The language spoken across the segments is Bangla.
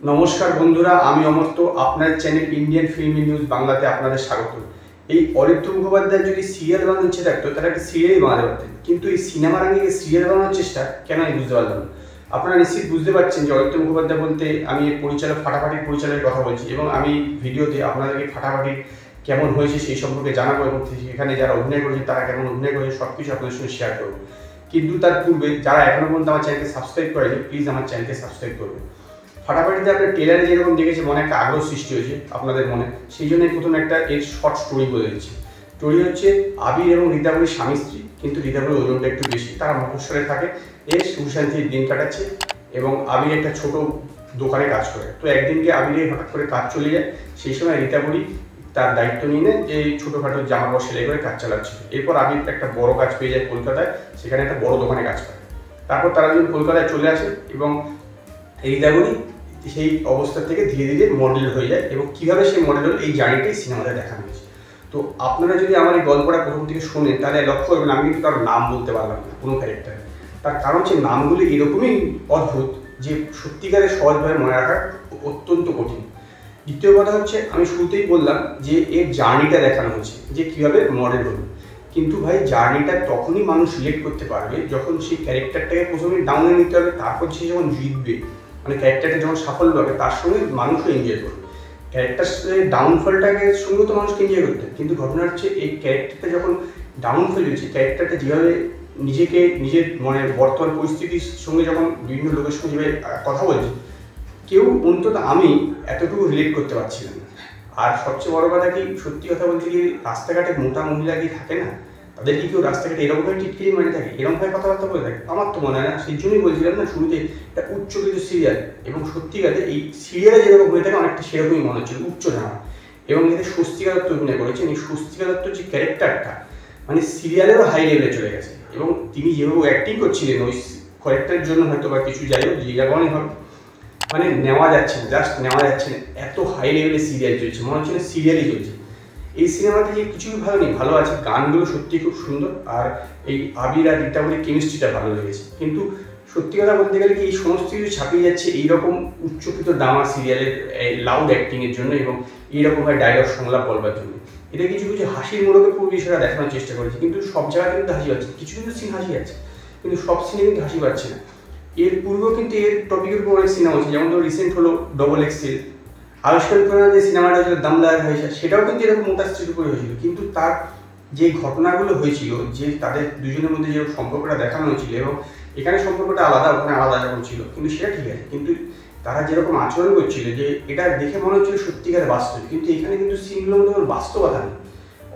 নমস্কার বন্ধুরা, আমি অমর্ত আপনার চ্যানেল ইন্ডিয়ান ফিল্মি নিউজ বাংলাতে আপনাদের স্বাগত। এই অরিত্র মুখোপাধ্যায় যদি সিরিয়াল বানানোর ইচ্ছে থাকতো তারা একটা সিরিয়ালই বানাতে পারতেন। কিন্তু এই সিনেমার আগে সিরিয়াল বানানোর চেষ্টা, কেন আমি বুঝতে পারলাম আপনারা নিশ্চিত বুঝতে পারছেন যে অরিত্র মুখোপাধ্যায় বলতে আমি পরিচালক, ফাটাফাটির পরিচালকের কথা বলছি এবং আমি ভিডিওতে আপনাদেরকে ফাটাফাটি কেমন হয়েছে সেই সম্পর্কে জানাব এবং সেখানে যারা অভিনয় করেছে তারা কেমন অভিনয় করেছে সব কিছু আপনাদের সঙ্গে শেয়ার করব। কিন্তু তার পূর্বে, যারা এখনও পর্যন্ত আমার চ্যানেলকে সাবস্ক্রাইব করেনি প্লিজ আমার চ্যানেলকে সাবস্ক্রাইব করবে ফাটাফাটিতে আপনার টেলারে যেরকম দেখেছে, মনে একটা আগ্রহ সৃষ্টি হয়েছে আপনাদের মনে। সেই জন্য প্রথম একটা এর শর্ট স্টোরি বলে দিচ্ছি। স্টোরি হচ্ছে আবির এবং রীতাবলীর স্বামী স্ত্রী, কিন্তু রীতাবলীর ওজনটা একটু বেশি। তারা মফস্বরে থাকে, এর সুশান্তির দিন কাটাচ্ছে এবং আবির একটা ছোট দোকানে কাজ করে। তো একদিনকে আবিরের হঠাৎ করে কাজ চলে যায়, সেই সময় রীতাবলী তার দায়িত্ব নিয়ে নেয় যে এই ছোটোখাটো জামা কাপড় সেলাই করে কাজ চালাচ্ছিল এরপর আবির একটা বড় কাজ পেয়ে যায় কলকাতায়, সেখানে একটা বড় দোকানে কাজ করে। তারপর তারা যখন কলকাতায় চলে আসে এবং এই রীতাবলী সেই অবস্থা থেকে ধীরে ধীরে মডেল হয়ে যায় এবং কীভাবে সেই মডেল হলো এই জার্নিটাই সিনেমাতে দেখানো হয়েছে। তো আপনারা যদি আমার এই গল্পটা প্রথম থেকে শোনেন, তাহলে লক্ষ্য করবেন আমি কিন্তু কারোর নাম বলতে পারলাম না, কোনো ক্যারেক্টার তার কারণ হচ্ছে নামগুলি এরকমই অদ্ভুত যে সত্যিকারের সহজভাবে মনে রাখা অত্যন্ত কঠিন। দ্বিতীয় কথা হচ্ছে, আমি শুরুতেই বললাম যে এর জার্নিটা দেখানো হয়েছে, যে কীভাবে মডেল হলো। কিন্তু ভাই জার্নিটা তখনই মানুষ রিলেট করতে পারবে যখন সেই ক্যারেক্টারটাকে প্রথমে ডাউনে নিতে হবে, তারপর সে যখন জিতবে। মানে ক্যারেক্টারটা যখন সাফল্য হবে তার সঙ্গে মানুষও এনজয় করবে। ক্যারেক্টার ডাউনফলটাকে সঙ্গে তো মানুষকে এনজয় করতে কিন্তু ঘটনা হচ্ছে, এই ক্যারেক্টারটা যখন ডাউনফল হয়েছে ক্যারেক্টারটা যেভাবে নিজেকে, নিজের মানে বর্তমান পরিস্থিতির সঙ্গে যখন বিভিন্ন লোকের সঙ্গে যেভাবে কথা বলছে, কেউ অন্তত আমি এতটুকু রিলেট করতে পারছিলাম না। আর সবচেয়ে বড় কথা কি, সত্যি কথা বলতে কি রাস্তাঘাটে মোটা মহিলা কি থাকে না তাদের কি কেউ রাস্তাঘাটে এরকমভাবে টিটকিরি মানে থাকে? এরকম এরকমভাবে কথাবার্তা বলে থাকে? আমার তো মনে হয় না। সেই জন্যই বলছিলাম না, শুরুতে একটা উচ্চ কিছু সিরিয়াল এবং সত্যিকারে এই সিরিয়ালে যেরকম হয়ে থাকে, অনেকটা সেরকমই মনে হচ্ছিল, উচ্চ জামা এবং এতে স্বস্তিকা দত্ত অভিনয় করেছেন। এই স্বস্তিকা দত্ত যে ক্যারেক্টারটা মানে সিরিয়ালেরও হাই লেভেলে চলে গেছে। এবং তিনি যেভাবে অ্যাক্টিং করছিলেন, ওই ক্যারেক্টারের জন্য হয়তো বা কিছু যাই হোক, যে কারণে হবে মানে নেওয়া যাচ্ছে না জাস্ট নেওয়া যাচ্ছে না। এত হাই লেভেলে সিরিয়াল চলছে। মনে হচ্ছে সিরিয়ালই চলছে। এই সিনেমাতে যে কিছুই ভালো নেই, ভালো আছে, গানগুলো সত্যি খুব সুন্দর, আর এই আবির আর রীতাবলীর কেমিস্ট্রিটা ভালো লেগেছে। কিন্তু সত্যি কথা বলতে গেলে কি, এই সমস্ত কিছু ছাপিয়ে যাচ্ছে এইরকম উচ্চকিত দামার সিরিয়ালের লাউড অ্যাক্টিংয়ের জন্য এবং এইরকমভাবে ডায়লগ সংলাপ বলবার জন্য। এটা কিছু কিছু হাসির মূলকে পুরো বিষয়টা দেখানোর চেষ্টা করেছে, কিন্তু সব জায়গায় কিন্তু হাসি পাচ্ছে, কিছু কিছু সিন হাসি আছে কিন্তু সব সিনে কিন্তু হাসি পাচ্ছে না। এর পূর্বেও কিন্তু এর টপিকের উপর অনেক সিনেমা হচ্ছে, যেমন ধরো রিসেন্ট হলো ডবল এক্সেল আবিষ্কার করার যে সিনেমাটা ছিল দামদার হয়েছে, সেটাও কিন্তু এরকম মোটা স্ট্রিট উপরে হয়েছিল। কিন্তু তার যে ঘটনাগুলো হয়েছিল, যে তাদের দুজনের মধ্যে যে সম্পর্কটা দেখানো হয়েছিল এবং এখানে সম্পর্কটা আলাদা, ওখানে আলাদা যখন ছিল, কিন্তু সেটা ঠিক আছে। কিন্তু তারা যেরকম আচরণ করছিল যে, এটা দেখে মনে হচ্ছিল সত্যিকার বাস্তব, কিন্তু এখানে কিন্তু সিনগুলোর মধ্যে বাস্তবতা নেই,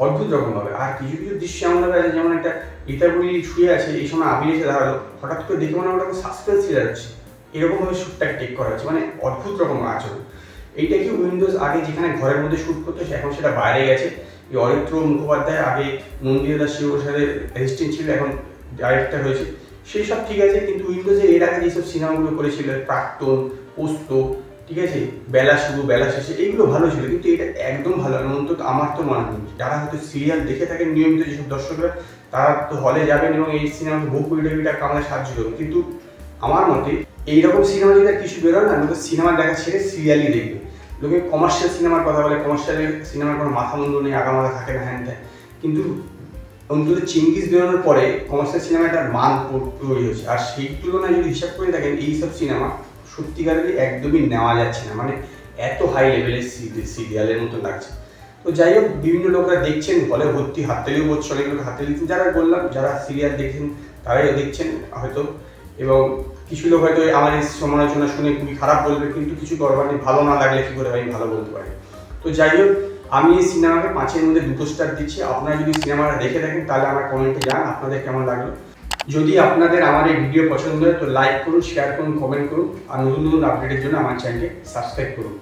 অদ্ভুত রকমভাবে আর কিছু কিছু দৃশ্য এমন আছে যেমন একটা ইতাগুড়ি শুয়ে আছে, এই সময় আবির এসে দাঁড়াল, হঠাৎ করে দেখে মনে হয় ওটা সাসপেন্স থ্রিলার হচ্ছে। এরকমভাবে শ্যুটটাকে টেক করা হচ্ছে মানে অদ্ভুত রকম আচরণ। এইটা কি উইন্ডোজ আগে যেখানে ঘরের মধ্যে শ্যুট করতো এখন সেটা বাইরে গেছে? এই অরিত্র মুখোপাধ্যায় আগে মন্দির দাস শিবপ্রসাদের অ্যাসিস্ট্যান্ট ছিল, এখন ডাইরেক্টর হয়েছে। সেই সব ঠিক আছে, কিন্তু উইন্ডোজে এর আগে যেসব সিনেমাগুলো করেছিল, প্রাক্তন, পোস্ত, ঠিক আছে? বেলা শুরু, বেলা শেষে, এইগুলো ভালো ছিল, কিন্তু এটা একদম ভালো না। অন্তত আমার তো মনে হয়, যারা হয়তো সিরিয়াল দেখে থাকেন, নিয়মিত যেসব দর্শকরা, তারা তো হলে যাবেন এবং এই সিনেমাকে বহু কোটি কোটি সাহায্য করবেন। কিন্তু আমার মতে, এইরকম সিনেমা যদি কিছু বেরোয় না লোকে সিনেমা দেখা ছেড়ে সিরিয়ালই দেখবে। লোকে কমার্শিয়াল সিনেমার কথা বলে কমার্শিয়াল সিনেমার কোনো মাথা মন্দ নেই আগামাথা থাকে না, হ্যান কিন্তু অন্তত চিঙ্গিস বেরোনোর পরে কমার্শিয়াল সিনেমাটার মান তৈরি হয়েছে আর সেই তুলনায় যদি হিসাব করে দেখেন এইসব সিনেমা সত্যিকারেরই একদমই নেওয়া যাচ্ছে না। মানে এত হাই লেভেলের সিরিয়ালের মতো লাগছে। তো যাই হোক, বিভিন্ন লোকরা দেখছেন, হলে ভর্তি হাততালিও বলছে, অনেক লোক হাততালি যারা বললাম, যারা সিরিয়াল দেখছেন তারাই দেখছেন হয়তো। এবং কিছু লোক হয়তো আমার এই সমালোচনা শুনে খুবই খারাপ বলবে, কিন্তু কিছু করবার নেই ভালো না লাগলে কী করে আমি ভালো বলতে পারি। তো যাই হোক, আমি এই সিনেমাকে পাঁচের মধ্যে দুটো স্টার দিচ্ছি। আপনারা যদি সিনেমাটা দেখে থাকেন, তাহলে আমার কমেন্টে জান আপনাদের কেমন লাগল। যদি আপনাদের আমার এই ভিডিও পছন্দ হয়, তো লাইক করুন শেয়ার করুন কমেন্ট করুন, আর নতুন নতুন আপডেটের জন্য আমার চ্যানেলকে সাবস্ক্রাইব করুন।